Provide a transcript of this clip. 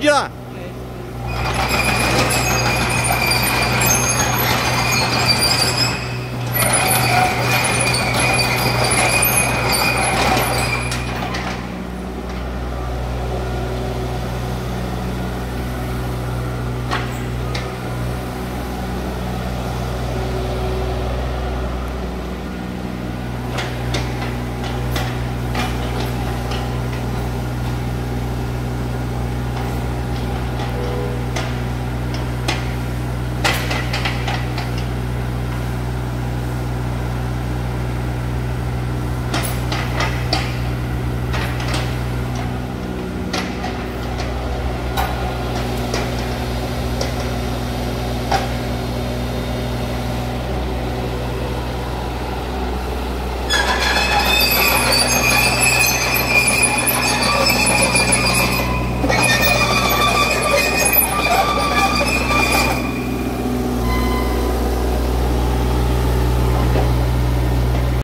De lá.